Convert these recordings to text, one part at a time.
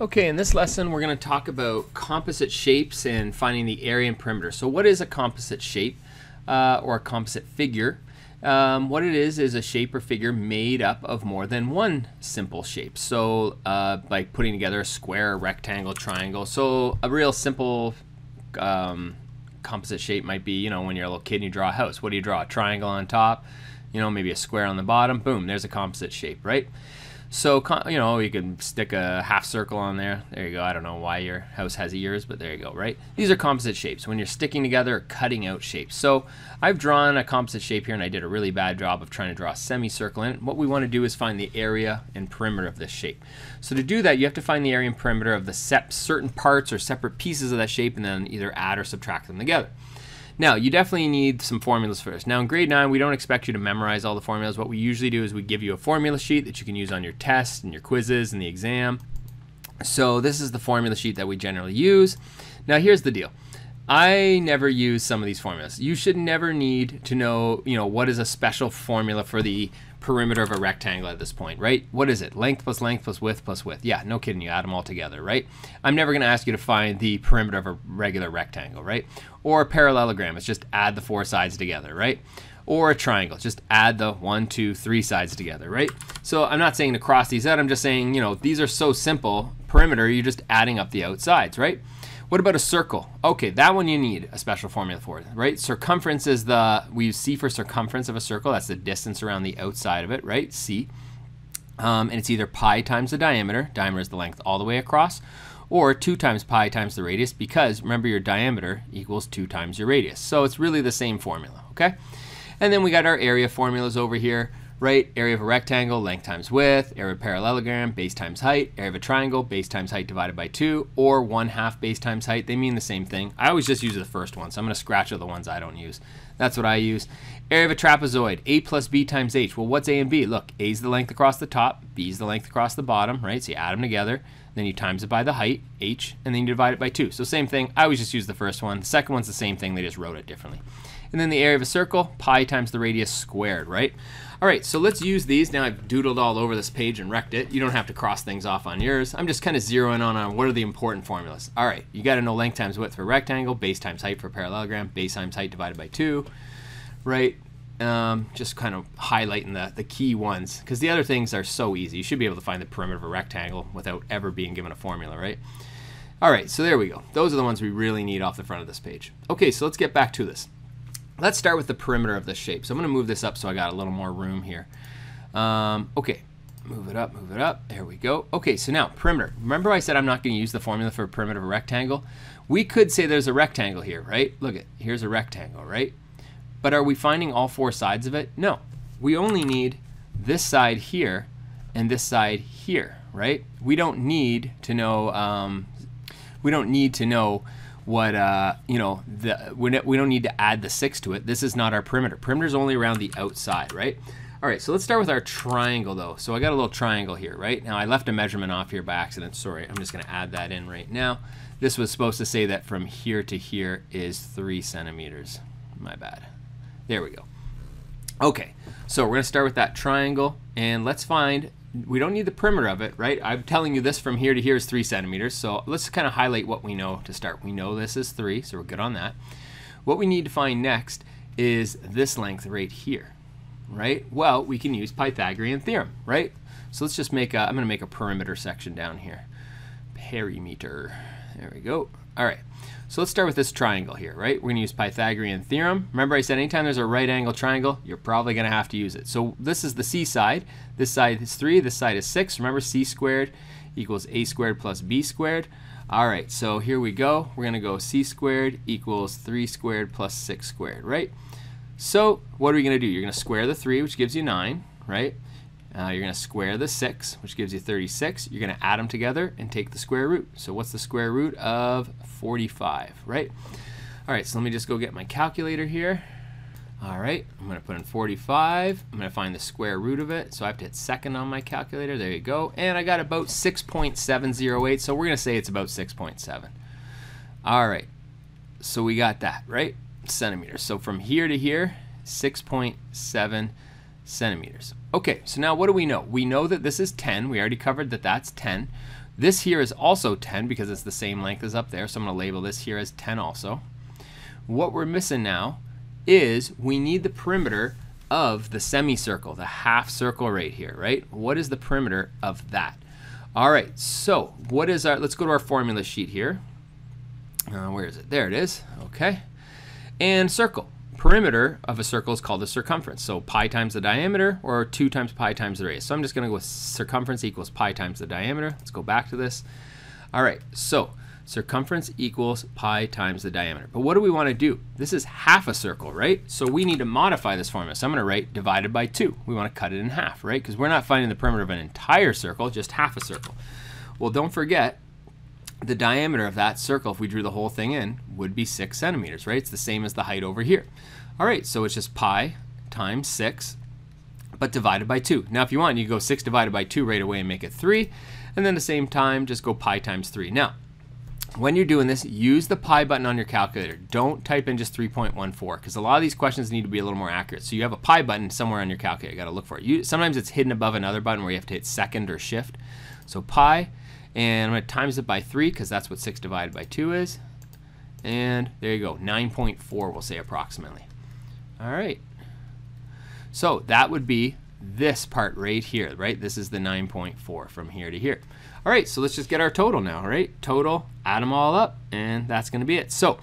Okay, in this lesson we're going to talk about composite shapes and finding the area and perimeter. So what is a composite shape uh, or a composite figure? Um, what it is is a shape or figure made up of more than one simple shape. So uh, like putting together a square, a rectangle, triangle. So a real simple um, composite shape might be, you know, when you're a little kid and you draw a house. What do you draw? A triangle on top, you know, maybe a square on the bottom. Boom, there's a composite shape, right? So, you know, you can stick a half circle on there. There you go. I don't know why your house has ears, but there you go, right? These are composite shapes when you're sticking together cutting out shapes. So I've drawn a composite shape here and I did a really bad job of trying to draw a semicircle in it. What we want to do is find the area and perimeter of this shape. So to do that, you have to find the area and perimeter of the certain parts or separate pieces of that shape and then either add or subtract them together. Now, you definitely need some formulas first. Now, in grade 9, we don't expect you to memorize all the formulas. What we usually do is we give you a formula sheet that you can use on your tests and your quizzes and the exam. So this is the formula sheet that we generally use. Now, here's the deal. I never use some of these formulas. You should never need to know, you know, what is a special formula for the perimeter of a rectangle at this point, right? What is it? Length plus length plus width plus width. Yeah, no kidding, you add them all together, right? I'm never going to ask you to find the perimeter of a regular rectangle, right? Or a parallelogram, it's just add the four sides together, right? Or a triangle, just add the one, two, three sides together, right? So I'm not saying to cross these out, I'm just saying, you know, these are so simple. Perimeter, you're just adding up the outsides, right? What about a circle? Okay, that one you need a special formula for, right? Circumference is the, we use C for circumference of a circle. That's the distance around the outside of it, right? C. Um, and it's either pi times the diameter, diameter is the length all the way across, or 2 times pi times the radius because remember your diameter equals 2 times your radius. So it's really the same formula, okay? And then we got our area formulas over here right? Area of a rectangle, length times width, area of a parallelogram, base times height, area of a triangle, base times height divided by 2, or 1 half base times height. They mean the same thing. I always just use the first one, so I'm to scratch out the ones I don't use. That's what I use. Area of a trapezoid, a plus b times h. Well, what's a and b? Look, a is the length across the top, b is the length across the bottom, right? So you add them together, then you times it by the height, h, and then you divide it by 2. So same thing. I always just use the first one. The second one's the same thing. They just wrote it differently. And then the area of a circle, pi times the radius squared, right? All right, so let's use these. Now I've doodled all over this page and wrecked it. You don't have to cross things off on yours. I'm just kind of zeroing on, on what are the important formulas. All right, you got to know length times width for rectangle, base times height for parallelogram, base times height divided by 2, right? Um, just kind of highlighting the, the key ones because the other things are so easy. You should be able to find the perimeter of a rectangle without ever being given a formula, right? All right, so there we go. Those are the ones we really need off the front of this page. Okay, so let's get back to this. Let's start with the perimeter of the shape. So I'm going to move this up so I got a little more room here. Um, okay, move it up, move it up. There we go. Okay, so now perimeter. Remember I said I'm not going to use the formula for perimeter of a rectangle? We could say there's a rectangle here, right? Look at here's a rectangle, right? But are we finding all four sides of it? No. We only need this side here and this side here, right? We don't need to know. Um, we don't need to know what uh, you know the we don't need to add the six to it. This is not our perimeter. Perimeter is only around the outside, right? All right, so let's start with our triangle though. So I got a little triangle here, right? Now I left a measurement off here by accident. Sorry, I'm just gonna add that in right now. This was supposed to say that from here to here is three centimeters. My bad. There we go. Okay, so we're gonna start with that triangle and let's find we don't need the perimeter of it, right? I'm telling you this from here to here is three centimeters. So let's kind of highlight what we know to start. We know this is three, so we're good on that. What we need to find next is this length right here, right? Well, we can use Pythagorean theorem, right? So let's just make a, I'm gonna make a perimeter section down here. Perimeter, there we go. All right, so let's start with this triangle here, right? We're gonna use Pythagorean theorem. Remember I said anytime there's a right angle triangle, you're probably gonna have to use it. So this is the c side. This side is three, this side is six. Remember c squared equals a squared plus b squared. All right, so here we go. We're gonna go c squared equals three squared plus six squared, right? So what are we gonna do? You're gonna square the three, which gives you nine, right? Uh, you're going to square the 6, which gives you 36. You're going to add them together and take the square root. So what's the square root of 45, right? All right, so let me just go get my calculator here. All right, I'm going to put in 45. I'm going to find the square root of it. So I have to hit second on my calculator. There you go. And I got about 6.708. So we're going to say it's about 6.7. All right, so we got that, right? Centimeters. So from here to here, 6.7 centimeters. Okay, so now what do we know? We know that this is 10. We already covered that that's 10. This here is also 10 because it's the same length as up there, so I'm going to label this here as 10 also. What we're missing now is we need the perimeter of the semicircle, the half circle right here, right? What is the perimeter of that? All right, so what is our, let's go to our formula sheet here. Uh, where is it? There it is, okay. And circle. Perimeter of a circle is called the circumference. So pi times the diameter or 2 times pi times the radius. So I'm just going to go with circumference equals pi times the diameter. Let's go back to this. All right, so circumference equals pi times the diameter. But what do we want to do? This is half a circle, right? So we need to modify this formula. So I'm going to write divided by 2. We want to cut it in half, right? Because we're not finding the perimeter of an entire circle, just half a circle. Well, don't forget, the diameter of that circle, if we drew the whole thing in, would be 6 centimeters, right? It's the same as the height over here. All right, so it's just pi times 6, but divided by 2. Now, if you want, you can go 6 divided by 2 right away and make it 3. And then the same time, just go pi times 3. Now, when you're doing this, use the pi button on your calculator. Don't type in just 3.14 because a lot of these questions need to be a little more accurate. So you have a pi button somewhere on your calculator. You got to look for it. You, sometimes it's hidden above another button where you have to hit second or shift. So pi, and I'm going to times it by 3 because that's what 6 divided by 2 is. And there you go, 9.4 we'll say approximately. All right. So that would be this part right here, right? This is the 9.4 from here to here. All right, so let's just get our total now, right? Total, add them all up, and that's going to be it. So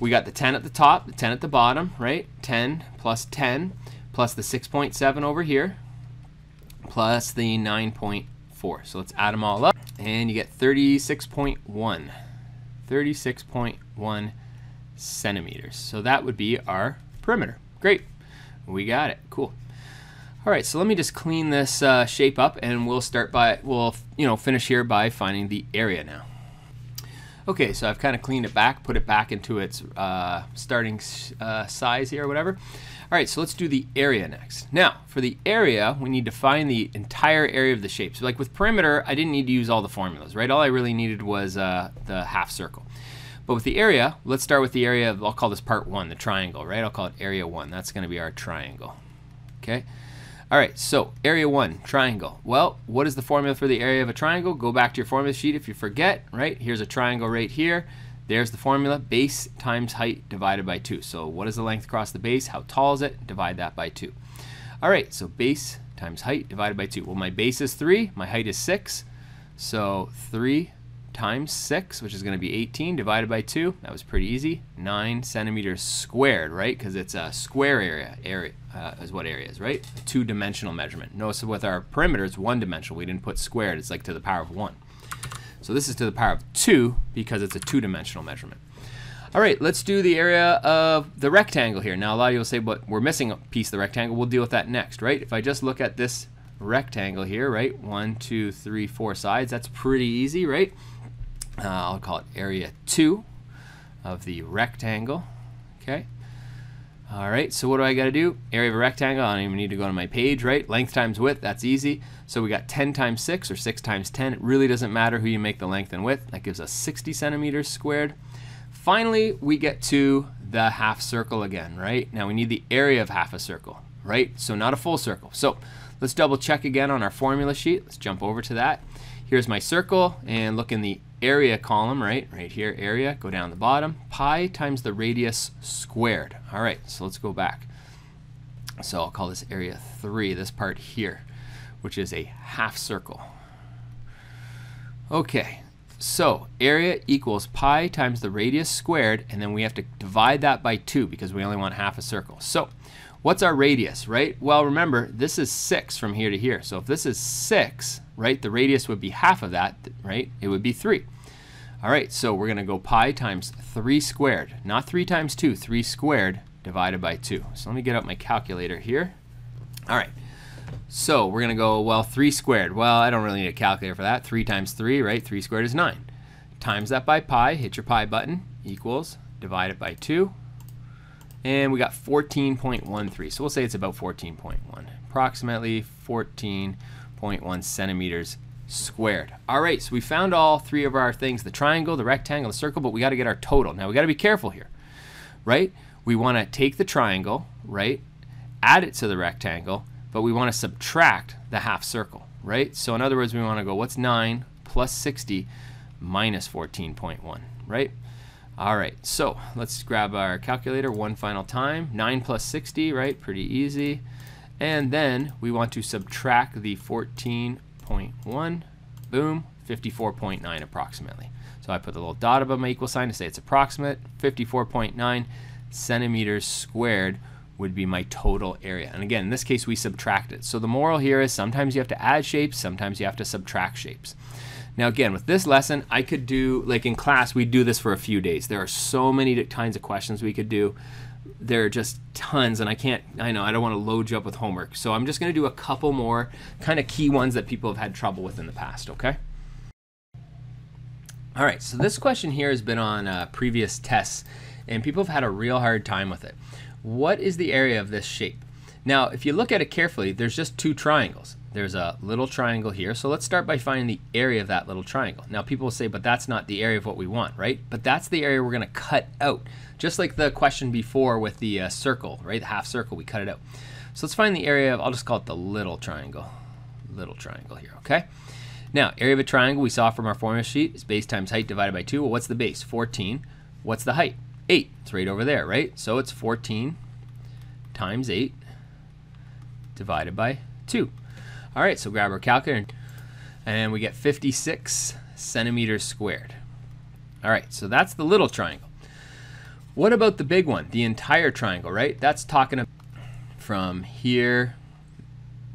we got the 10 at the top, the 10 at the bottom, right? 10 plus 10 plus the 6.7 over here plus the 9.4. So let's add them all up, and you get 36.1. 36.1 centimeters. So that would be our perimeter. Great. We got it. Cool. All right, so let me just clean this uh, shape up and we'll start by, we'll, you know, finish here by finding the area now. Okay, so I've kind of cleaned it back, put it back into its uh, starting uh, size here or whatever. All right, so let's do the area next. Now, for the area, we need to find the entire area of the shape. So like with perimeter, I didn't need to use all the formulas, right? All I really needed was uh, the half circle. But with the area, let's start with the area of, I'll call this part one, the triangle, right? I'll call it area one. That's gonna be our triangle, okay? All right, so area one, triangle. Well, what is the formula for the area of a triangle? Go back to your formula sheet if you forget, right? Here's a triangle right here. There's the formula, base times height divided by two. So what is the length across the base? How tall is it? Divide that by two. All right, so base times height divided by two. Well, my base is three, my height is six. So three times 6, which is going to be 18, divided by 2. That was pretty easy. 9 centimeters squared, right? Because it's a square area, area uh, is what area is, right? Two-dimensional measurement. Notice with our perimeter, it's one-dimensional. We didn't put squared. It's like to the power of 1. So this is to the power of 2 because it's a two-dimensional measurement. All right, let's do the area of the rectangle here. Now, a lot of you will say, but we're missing a piece of the rectangle. We'll deal with that next, right? If I just look at this rectangle here, right? One, two, three, four sides. That's pretty easy, right? Uh, I'll call it area 2 of the rectangle. Okay. All right, so what do I got to do? Area of a rectangle, I don't even need to go to my page, right? Length times width, that's easy. So we got 10 times 6 or 6 times 10. It really doesn't matter who you make the length and width. That gives us 60 centimeters squared. Finally, we get to the half circle again, right? Now we need the area of half a circle, right? So not a full circle. So let's double check again on our formula sheet. Let's jump over to that. Here's my circle and look in the area column, right? Right here, area, go down the bottom. Pi times the radius squared. All right, so let's go back. So I'll call this area 3, this part here, which is a half circle. Okay, so area equals pi times the radius squared, and then we have to divide that by 2 because we only want half a circle. So what's our radius, right? Well, remember, this is 6 from here to here. So if this is 6, right, the radius would be half of that, right? It would be 3. All right, so we're going to go pi times 3 squared. Not 3 times 2, 3 squared divided by 2. So let me get out my calculator here. All right, so we're going to go, well, 3 squared. Well, I don't really need a calculator for that. 3 times 3, right? 3 squared is 9. Times that by pi, hit your pi button, equals, divide it by 2, and we got 14.13. So we'll say it's about 14.1, approximately 14.1 centimeters squared. All right, so we found all three of our things, the triangle, the rectangle, the circle, but we got to get our total. Now we got to be careful here, right? We want to take the triangle, right, add it to the rectangle, but we want to subtract the half circle, right? So in other words, we want to go, what's 9 plus 60 minus 14.1, right? All right, so let's grab our calculator one final time. 9 plus 60, right? Pretty easy. And then we want to subtract the 14.1, boom, 54.9 approximately. So I put the little dot above my equal sign to say it's approximate. 54.9 centimeters squared would be my total area. And again, in this case, we subtract it. So the moral here is sometimes you have to add shapes, sometimes you have to subtract shapes. Now again, with this lesson, I could do, like in class, we do this for a few days. There are so many kinds of questions we could do. There are just tons, and I can't, I know, I don't want to load you up with homework. So I'm just going to do a couple more kind of key ones that people have had trouble with in the past, okay? All right, so this question here has been on uh, previous tests, and people have had a real hard time with it. What is the area of this shape? Now, if you look at it carefully, there's just two triangles. There's a little triangle here, so let's start by finding the area of that little triangle. Now, people will say, but that's not the area of what we want, right? But that's the area we're going to cut out, just like the question before with the uh, circle, right? The half circle, we cut it out. So let's find the area of, I'll just call it the little triangle. Little triangle here, okay? Now, area of a triangle we saw from our formula sheet is base times height divided by 2. Well, what's the base? 14. What's the height? 8. It's right over there, right? So it's 14 times 8 divided by 2. All right, so grab our calculator and we get 56 centimeters squared. All right, so that's the little triangle. What about the big one, the entire triangle, right? That's talking from here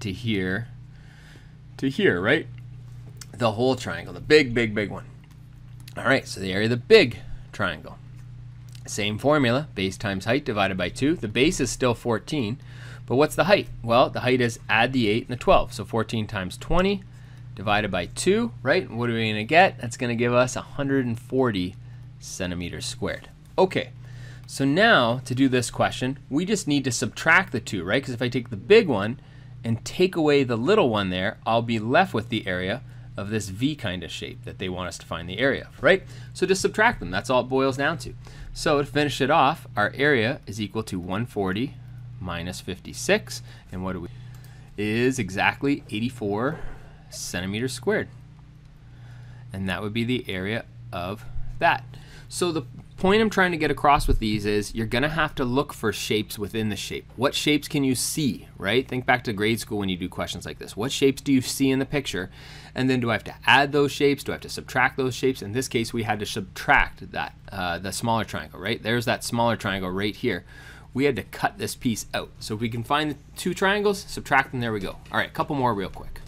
to here to here, right? the whole triangle, the big, big, big one. All right, so the area of the big triangle. Same formula, base times height divided by 2. The base is still 14, but what's the height? Well, the height is add the 8 and the 12. So 14 times 20 divided by 2, right? What are we going to get? That's going to give us 140 centimeters squared. Okay, so now to do this question, we just need to subtract the 2, right? Because if I take the big one and take away the little one there, I'll be left with the area of this V kind of shape that they want us to find the area of, right? So just subtract them. That's all it boils down to. So to finish it off, our area is equal to 140 minus 56. And what do we, is exactly 84 centimeters squared. And that would be the area of that. So the point I'm trying to get across with these is you're going to have to look for shapes within the shape. What shapes can you see, right? Think back to grade school when you do questions like this. What shapes do you see in the picture? And then do I have to add those shapes? Do I have to subtract those shapes? In this case, we had to subtract that, uh, the smaller triangle, right? There's that smaller triangle right here. We had to cut this piece out. So if we can find the two triangles, subtract them, there we go. All right, a couple more real quick.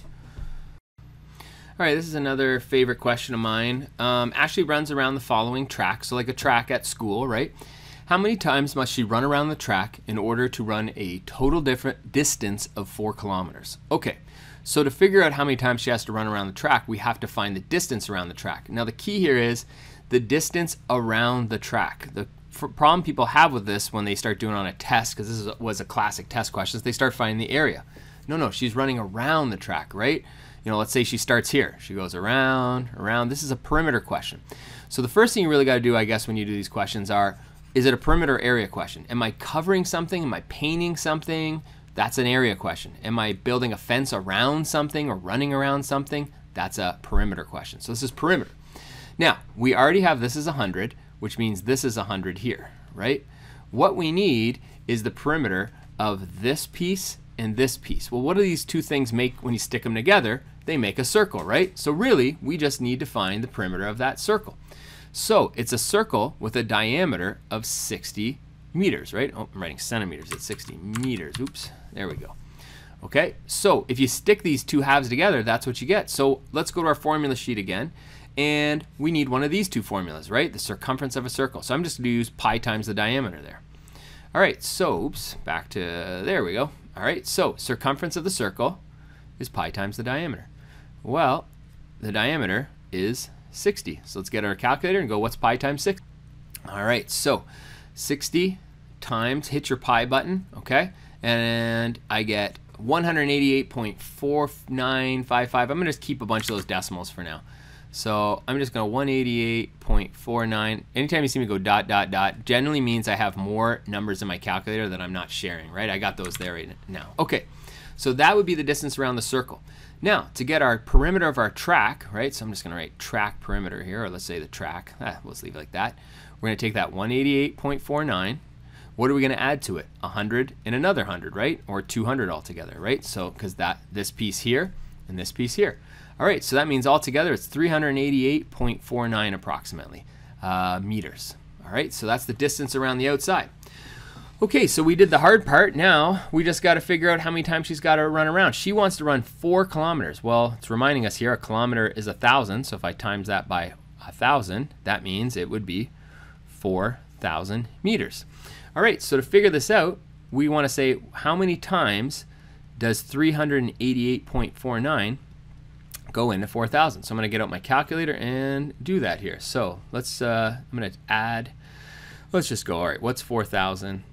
All right, this is another favorite question of mine. Um, Ashley runs around the following track, so like a track at school, right? How many times must she run around the track in order to run a total different distance of four kilometers? Okay, so to figure out how many times she has to run around the track, we have to find the distance around the track. Now the key here is the distance around the track. The problem people have with this when they start doing on a test, because this was a classic test question, is they start finding the area. No, no, she's running around the track, right? you know, let's say she starts here. She goes around, around. This is a perimeter question. So the first thing you really got to do, I guess, when you do these questions are, is it a perimeter area question? Am I covering something? Am I painting something? That's an area question. Am I building a fence around something or running around something? That's a perimeter question. So this is perimeter. Now, we already have this is 100, which means this is 100 here, right? What we need is the perimeter of this piece and this piece. Well, what do these two things make when you stick them together? They make a circle, right? So really, we just need to find the perimeter of that circle. So it's a circle with a diameter of 60 meters, right? Oh, I'm writing centimeters, it's 60 meters. Oops, there we go. Okay, so if you stick these two halves together, that's what you get. So let's go to our formula sheet again. And we need one of these two formulas, right? The circumference of a circle. So I'm just going to use pi times the diameter there. All right, so, oops, back to, there we go. All right, so circumference of the circle is pi times the diameter. Well, the diameter is 60. So let's get our calculator and go, what's pi times 6? All right, so 60 times, hit your pi button, okay? And I get 188.4955. I'm going to just keep a bunch of those decimals for now. So I'm just going to 188.49. Anytime you see me go dot, dot, dot, generally means I have more numbers in my calculator that I'm not sharing, right? I got those there right now. Okay, So that would be the distance around the circle. Now, to get our perimeter of our track, right, so I'm just going to write track perimeter here, or let's say the track, ah, let's leave it like that. We're going to take that 188.49. What are we going to add to it? 100 and another 100, right? Or 200 altogether, right? So, because that this piece here and this piece here. All right, so that means altogether it's 388.49 approximately uh, meters. All right, so that's the distance around the outside. Okay, so we did the hard part. Now we just got to figure out how many times she's got to run around. She wants to run four kilometers. Well, it's reminding us here a kilometer is a thousand. So if I times that by a thousand, that means it would be 4,000 meters. All right, so to figure this out, we want to say how many times does 388.49 go into 4,000? So I'm going to get out my calculator and do that here. So let's, uh, I'm going to add, let's just go, all right, what's 4,000?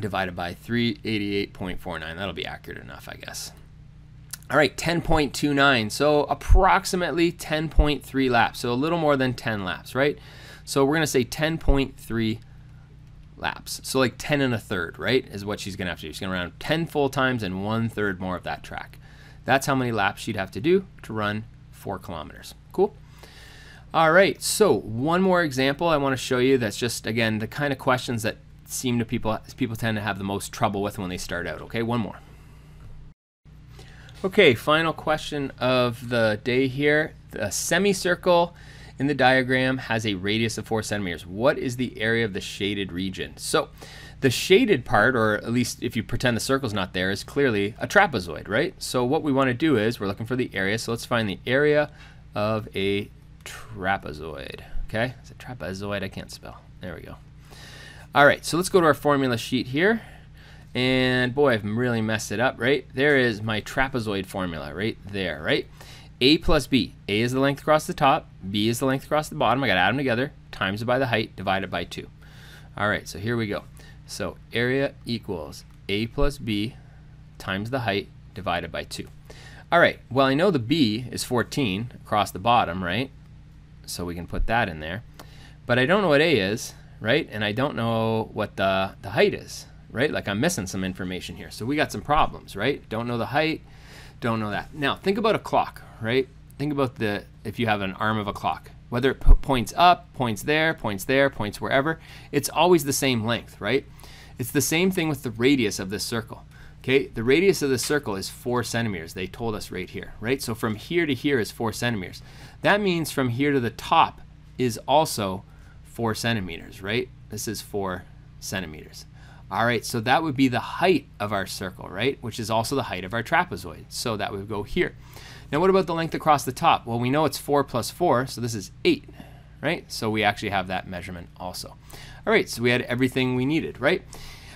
divided by 388.49. That'll be accurate enough, I guess. All right, 10.29. So approximately 10.3 laps. So a little more than 10 laps, right? So we're going to say 10.3 laps. So like 10 and a third, right? Is what she's going to have to do. She's going to run 10 full times and one third more of that track. That's how many laps she'd have to do to run four kilometers. Cool. All right, so one more example I want to show you that's just, again, the kind of questions that seem to people people tend to have the most trouble with when they start out. Okay, one more. Okay, final question of the day here. The semicircle in the diagram has a radius of four centimeters. What is the area of the shaded region? So the shaded part, or at least if you pretend the circle's not there, is clearly a trapezoid, right? So what we want to do is we're looking for the area. So let's find the area of a trapezoid. Okay, it's a trapezoid. I can't spell. There we go. All right, so let's go to our formula sheet here. And boy, I've really messed it up, right? There is my trapezoid formula right there, right? A plus B. A is the length across the top. B is the length across the bottom. I got to add them together. Times it by the height, divided by 2. All right, so here we go. So area equals A plus B times the height divided by 2. All right, well, I know the B is 14 across the bottom, right? So we can put that in there. But I don't know what A is right? And I don't know what the, the height is, right? Like I'm missing some information here. So we got some problems, right? Don't know the height, don't know that. Now think about a clock, right? Think about the, if you have an arm of a clock, whether it points up, points there, points there, points wherever, it's always the same length, right? It's the same thing with the radius of this circle. Okay, the radius of the circle is four centimeters. They told us right here, right? So from here to here is four centimeters. That means from here to the top is also four centimeters, right? This is four centimeters. All right, so that would be the height of our circle, right? Which is also the height of our trapezoid. So that would go here. Now what about the length across the top? Well, we know it's four plus four, so this is eight, right? So we actually have that measurement also. All right, so we had everything we needed, right?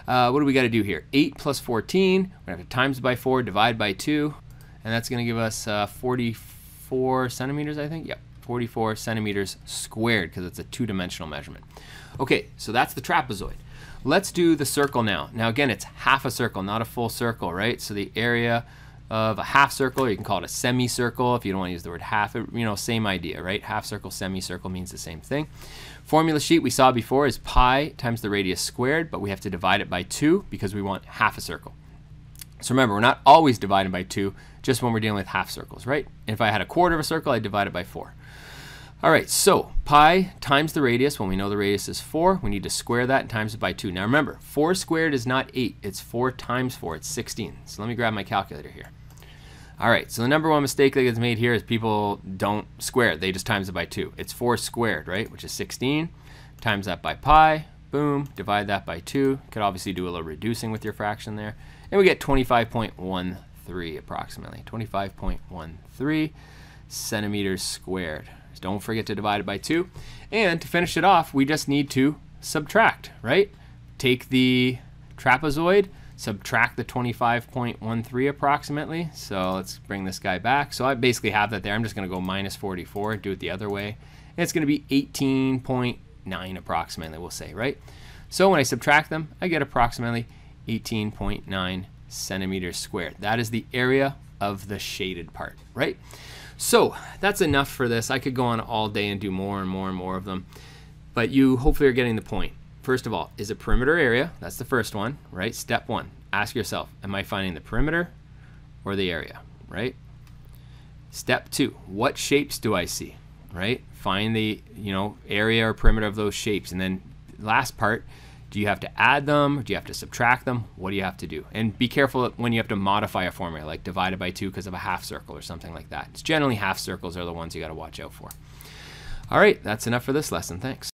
Uh, what do we got to do here? 8 plus 14, we're going to have to times by 4, divide by 2, and that's going to give us uh, 44 centimeters, I think. Yep, 44 centimeters squared because it's a two-dimensional measurement. Okay, so that's the trapezoid. Let's do the circle now. Now again, it's half a circle, not a full circle, right? So the area of a half circle, you can call it a semicircle if you don't want to use the word half, you know, same idea, right? Half circle, semicircle means the same thing. Formula sheet we saw before is pi times the radius squared, but we have to divide it by 2 because we want half a circle. So remember, we're not always dividing by 2, just when we're dealing with half circles, right? And if I had a quarter of a circle, I'd divide it by 4. All right, so pi times the radius, when we know the radius is 4, we need to square that and times it by 2. Now remember, 4 squared is not 8, it's 4 times 4, it's 16. So let me grab my calculator here. All right, so the number one mistake that gets made here is people don't square it, they just times it by 2. It's 4 squared, right, which is 16. Times that by pi, boom, divide that by 2. Could obviously do a little reducing with your fraction there. And we get 25.13 approximately, 25.13 centimeters squared. Don't forget to divide it by 2. And to finish it off, we just need to subtract, right? Take the trapezoid, subtract the 25.13 approximately. So let's bring this guy back. So I basically have that there. I'm just going to go minus 44, do it the other way. And it's going to be 18.9 approximately, we'll say, right? So when I subtract them, I get approximately 18.9 centimeters squared. That is the area of the shaded part, right? So that's enough for this. I could go on all day and do more and more and more of them. But you hopefully are getting the point. First of all, is a perimeter area? That's the first one, right? Step one. Ask yourself, am I finding the perimeter or the area, right? Step two, what shapes do I see, right? Find the, you know, area or perimeter of those shapes. And then last part, do you have to add them? Do you have to subtract them? What do you have to do? And be careful when you have to modify a formula, like divided by two because of a half circle or something like that. It's generally half circles are the ones you got to watch out for. All right, that's enough for this lesson. Thanks.